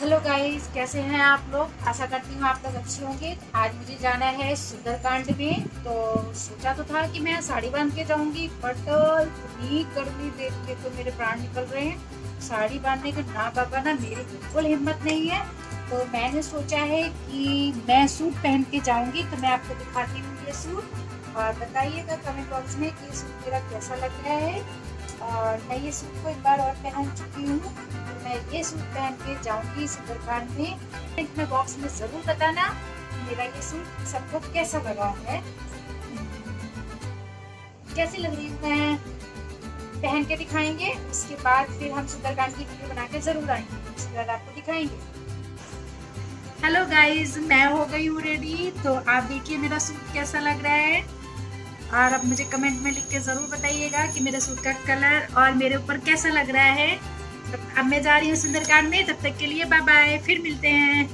Hello guys, कैसे हैं आप लोग? आशा करती हूँ आप लोग अच्छे होंगे। आज मुझे जाना है सुंदरकांड में। तो सोचा तो था कि मैं साड़ी बाँध के जाऊँगी बट इतनी गर्मी देख के तो मेरे प्राण निकल रहे हैं। साड़ी बांधने का ना बाबा ना, मेरी बिल्कुल हिम्मत नहीं है। तो मैंने सोचा है कि मैं सूट पहन के जाऊँगी तो मैं आपको दिखाती हूँ ये सूट। और बताइएगा कमेंट बॉक्स में कि सूट मेरा कैसा लग रहा है। और मैं ये सूट को एक बार और पहन चुकी हूँ। मैं ये सूट पहन के जाऊँगी सुंदरकांड में। कमेंट में बॉक्स में ज़रूर बताना मेरा ये सूट सबको कैसा लगा है। कैसी लग रही हूँ मैं? पहन के दिखाएँगे, उसके बाद फिर हम सुंदरकांड की वीडियो बना के ज़रूर आएँगे। उसके बाद आपको दिखाएँगे। हेलो गाइस मैं हो गई हूँ रेडी तो आप देखिए मेरा सूट कैसा लग रहा है। और अब मुझे कमेंट में लिख के ज़रूर बताइएगा कि मेरे सूट का कलर और मेरे ऊपर कैसा लग रहा है। अब मैं जा रही हूँ सुंदरकांड में, तब तक के लिए बाय बाय फिर मिलते हैं।